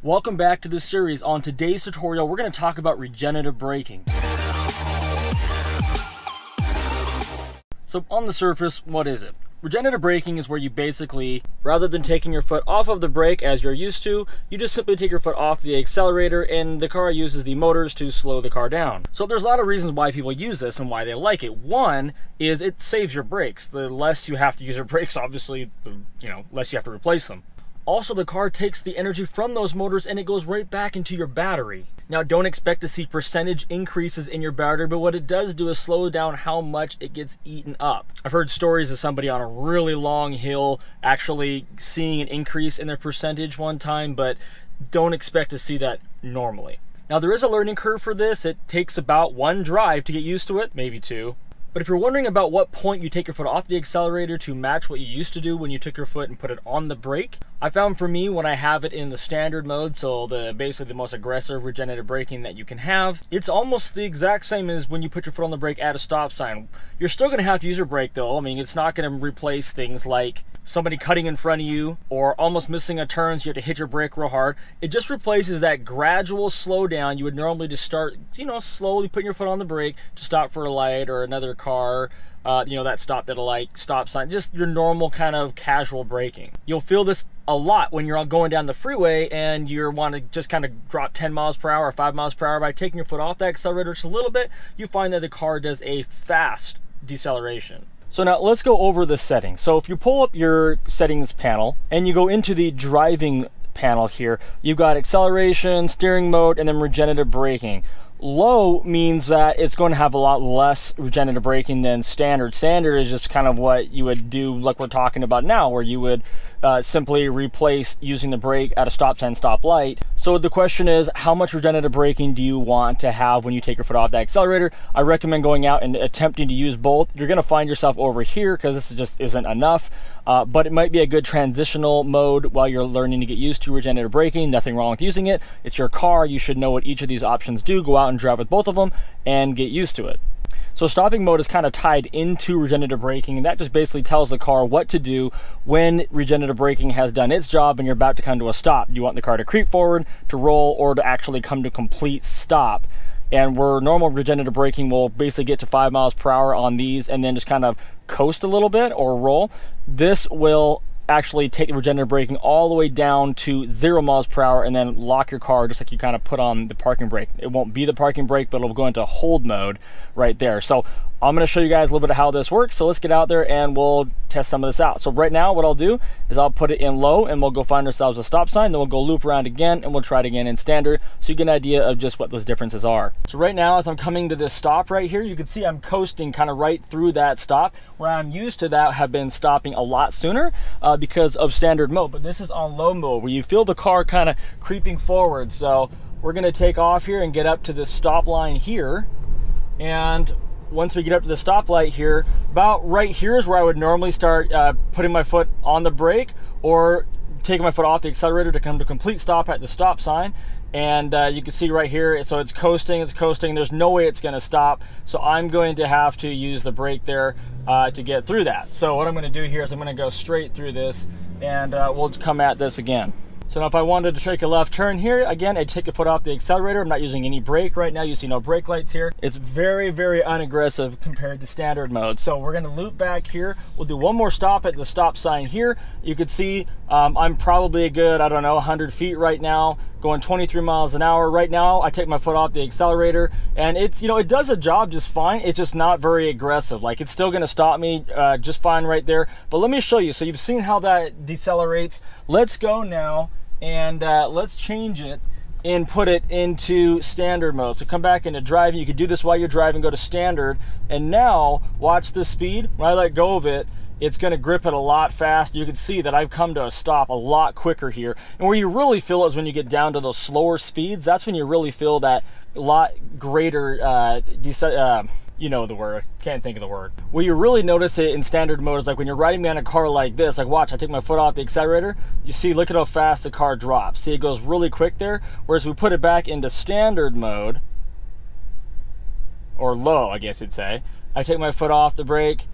Welcome back to the series. On today's tutorial, we're going to talk about regenerative braking. So on the surface, what is it? Regenerative braking is where you basically, rather than taking your foot off of the brake as you're used to, you just simply take your foot off the accelerator and the car uses the motors to slow the car down. So there's a lot of reasons why people use this and why they like it. One is it saves your brakes. The less you have to use your brakes, obviously, the, you know, less you have to replace them. Also, the car takes the energy from those motors and it goes right back into your battery. Now, don't expect to see percentage increases in your battery, but what it does do is slow down how much it gets eaten up. I've heard stories of somebody on a really long hill actually seeing an increase in their percentage one time, but don't expect to see that normally. Now, there is a learning curve for this. It takes about one drive to get used to it, maybe two. But if you're wondering about what point you take your foot off the accelerator to match what you used to do when you took your foot and put it on the brake, I found for me when I have it in the standard mode, so the basically the most aggressive regenerative braking that you can have, it's almost the exact same as when you put your foot on the brake at a stop sign. You're still going to have to use your brake though. I mean, it's not going to replace things like somebody cutting in front of you or almost missing a turn so you have to hit your brake real hard. It just replaces that gradual slowdown you would normally just start, you know, slowly putting your foot on the brake to stop for a light or another car, uh, you know, that stopped at a light, stop sign, just your normal kind of casual braking. You'll feel this a lot when you're going down the freeway and you want to just kind of drop 10 miles per hour or 5 miles per hour by taking your foot off the accelerator just a little bit, you find that the car does a fast deceleration. So now let's go over the settings. So if you pull up your settings panel and you go into the driving panel here, you've got acceleration, steering mode, and then regenerative braking. Low means that it's going to have a lot less regenerative braking than standard. Standard is just kind of what you would do, like we're talking about now, where you would uh, simply replace using the brake at a stop sign, stop light. So the question is, how much regenerative braking do you want to have when you take your foot off the accelerator? I recommend going out and attempting to use both. You're going to find yourself over here because this just isn't enough, uh, but it might be a good transitional mode while you're learning to get used to regenerative braking. Nothing wrong with using it. It's your car. You should know what each of these options do. Go out and drive with both of them and get used to it. So stopping mode is kind of tied into regenerative braking, and that just basically tells the car what to do when regenerative braking has done its job and you're about to come to a stop. Do You want the car to creep forward, to roll, or to actually come to complete stop. And where normal regenerative braking will basically get to five miles per hour on these and then just kind of coast a little bit or roll, this will actually take the regenerative braking all the way down to zero miles per hour and then lock your car just like you kind of put on the parking brake. It won't be the parking brake, but it'll go into hold mode right there. So I'm to show you guys a little bit of how this works. So let's get out there and we'll test some of this out. So right now what I'll do is I'll put it in low and we'll go find ourselves a stop sign. Then we'll go loop around again and we'll try it again in standard so you get an idea of just what those differences are. So right now as I'm coming to this stop right here, you can see I'm coasting kind of right through that stop where I'm used to that have been stopping a lot sooner uh, because of standard mode. But this is on low mode where you feel the car kind of creeping forward. So we're going to take off here and get up to this stop line here and once we get up to the stoplight here, about right here is where I would normally start uh, putting my foot on the brake or taking my foot off the accelerator to come to complete stop at the stop sign. And uh, you can see right here, so it's coasting, it's coasting. There's no way it's gonna stop. So I'm going to have to use the brake there uh, to get through that. So what I'm gonna do here is I'm gonna go straight through this and uh, we'll come at this again. So now if I wanted to take a left turn here, again, I take a foot off the accelerator. I'm not using any brake right now. You see no brake lights here. It's very, very unaggressive compared to standard mode. So we're gonna loop back here. We'll do one more stop at the stop sign here. You can see um, I'm probably a good, I don't know, 100 feet right now, going 23 miles an hour. Right now, I take my foot off the accelerator and it's, you know, it does a job just fine. It's just not very aggressive. Like it's still gonna stop me uh, just fine right there. But let me show you. So you've seen how that decelerates. Let's go now and uh, let's change it and put it into standard mode. So come back into driving. You can do this while you're driving, go to standard. And now watch the speed. When I let go of it, it's going to grip it a lot faster. You can see that I've come to a stop a lot quicker here. And where you really feel it is when you get down to those slower speeds. That's when you really feel that a lot greater uh, uh you know the word, can't think of the word. Where you really notice it in standard mode is like when you're riding behind a car like this, like watch, I take my foot off the accelerator, you see, look at how fast the car drops. See, it goes really quick there. Whereas we put it back into standard mode, or low, I guess you'd say, I take my foot off the brake,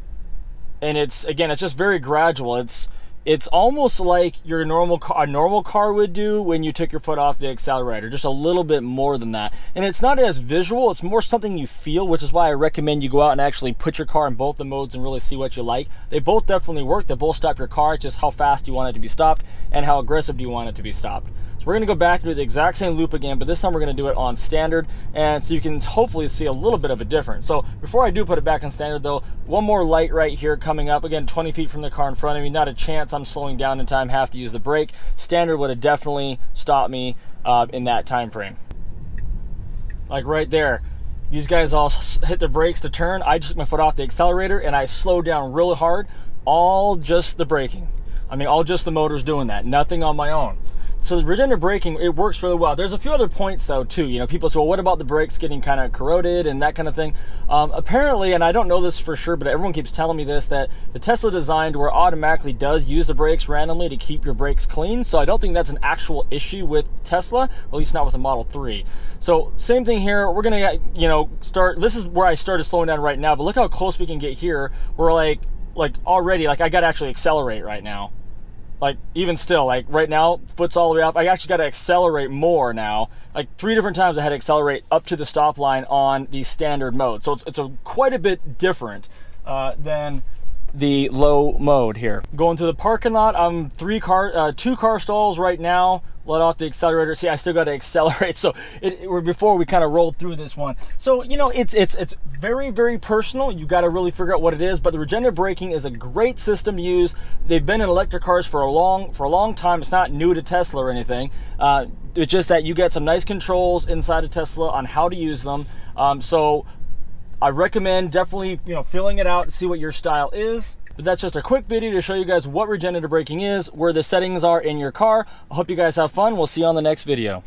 and it's, again, it's just very gradual. It's, it's almost like your normal car, a normal car would do when you took your foot off the accelerator, just a little bit more than that. And it's not as visual, it's more something you feel, which is why I recommend you go out and actually put your car in both the modes and really see what you like. They both definitely work, they both stop your car, it's just how fast you want it to be stopped and how aggressive do you want it to be stopped. So we're gonna go back and do the exact same loop again, but this time we're gonna do it on standard, and so you can hopefully see a little bit of a difference. So before I do put it back on standard though, one more light right here coming up, again, 20 feet from the car in front of me, not a chance I'm slowing down in time, have to use the brake. Standard would have definitely stopped me uh, in that time frame. Like right there, these guys all hit the brakes to turn. I just took my foot off the accelerator and I slowed down really hard, all just the braking. I mean, all just the motors doing that, nothing on my own. So the regenerative braking, it works really well. There's a few other points though too. You know, people say, well, what about the brakes getting kind of corroded and that kind of thing? Um, apparently, and I don't know this for sure, but everyone keeps telling me this, that the Tesla designed where automatically does use the brakes randomly to keep your brakes clean. So I don't think that's an actual issue with Tesla, at least not with the Model 3. So same thing here. We're gonna, you know, start, this is where I started slowing down right now, but look how close we can get here. We're like, like already, like I gotta actually accelerate right now like even still like right now foot's all the way off. I actually got to accelerate more now. Like three different times i had to accelerate up to the stop line on the standard mode. So it's, it's a quite a bit different uh, than the low mode here. Going to the parking lot i'm three car uh, two car stalls right now let off the accelerator. See, I still got to accelerate. So it, it, before we kind of rolled through this one. So you know, it's it's it's very very personal. You got to really figure out what it is. But the regenerative braking is a great system to use. They've been in electric cars for a long for a long time. It's not new to Tesla or anything. Uh, it's just that you get some nice controls inside of Tesla on how to use them. Um, so I recommend definitely you know filling it out, to see what your style is. But that's just a quick video to show you guys what regenerative braking is, where the settings are in your car. I hope you guys have fun. We'll see you on the next video.